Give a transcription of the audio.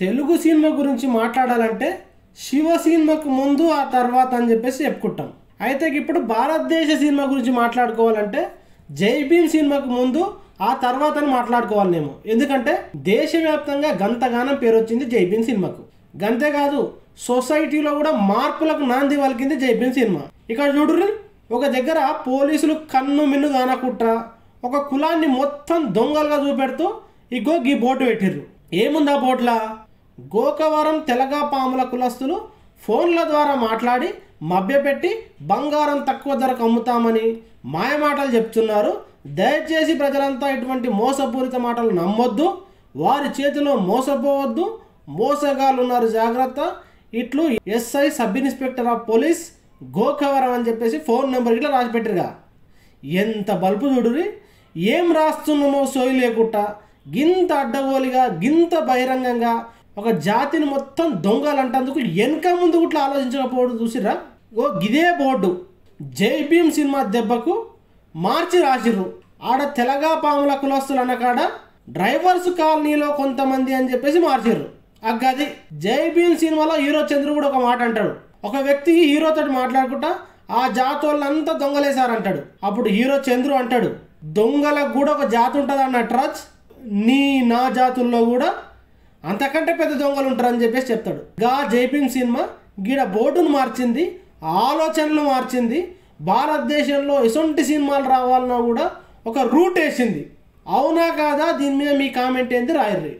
Telugu cinema గురించి మాట్లాడాలంటే శివ సినిమాకు ముందు ఆ తర్వాత అని చెప్పేసి చెప్పుకుంటాం. అయితే ఇప్పుడు భారతదేశ సినిమా గురించి మాట్లాడుకోవాలంటే జై భీమ్ సినిమాకు ముందు ఆ తర్వాత అని మాట్లాడుకోవాలేమో ఎందుకంటే దేశవ్యాప్తంగా గంతగానం పేరు వచ్చింది జై భీమ్ సినిమాకు. గంతేకాదు సొసైటీలో కూడా మార్పులకు నాంది పలికింది జై భీమ్ సినిమా. ఇక్కడ చూడరు ఒక దగ్గర పోలీసులు కన్ను మిన్ను కానకుట్రా ఒక కులాన్ని మొత్తం దొంగలుగా చూపెడుతూ ఇగో గీ బోటు పెట్టిర్రు. ఏముంది ఆ బోట్లా? గోకవరం తెలగా పాముల కులస్తులు ఫోన్ల ద్వారా మాట్లాడి మభ్యపెట్టి బంగారం తక్కువ ధరకు అమ్ముతామని మాయమాటలు చెప్తున్నారు. దయచేసి ప్రజలంతా ఇటువంటి మోసపూరిత మాటలు నమ్మొద్దు. వారి చేతిలో మోసపోవద్దు. మోసగాళ్ళు ఉన్నారు జాగ్రత్త. ఇట్లు SI sub inspector of police Gokavaram అని చెప్పేసి ఫోన్ నెంబర్ ఇట్లా రాసిపెట్టిరుగా ఎంత బల్పు చూడురి ఏం రాస్తున్నామో సోయి లేకుండా గింత అడ్డగోలిగా గింత బహిరంగంగా ఒక జాతిని మొత్తం దొంగలంటందుకు వెనక ముందు ఇట్లా ఆలోచించకపోవడం చూసిరా ఓ గిదే బోర్డు. జై భీమ్ సినిమా దెబ్బకు మార్చి రాసిర్రు. ఆడ తెలగా పాముల కులస్తులు అన్నకాడ డ్రైవర్స్ కాలనీలో కొంతమంది అని చెప్పేసి మార్చిర్రు. ఆ గది జై భీమ్ సినిమాలో హీరో చంద్రు కూడా ఒక మాట అంటాడు. ఒక వ్యక్తి హీరోతో మాట్లాడుకుంటా ఆ జాతోళ్ళంతా దొంగలేశారంటాడు. అప్పుడు హీరో చంద్రు అంటాడు దొంగలకు కూడా ఒక జాతి ఉంటుంది అన్నట్టు రాజ్. నీ నా జాతుల్లో కూడా అంతకంటే పెద్ద దొంగలు ఉంటారని చెప్పేసి చెప్తాడు. గా జైపింగ్ సినిమా గీడ బోర్డును మార్చింది ఆలోచనలు మార్చింది భారతదేశంలో ఎసొంటి సినిమాలు రావాలన్నా కూడా ఒక రూట్ వేసింది. అవునా కాదా? దీని మీద మీ కామెంట్ ఏంది? రాయర్రీ.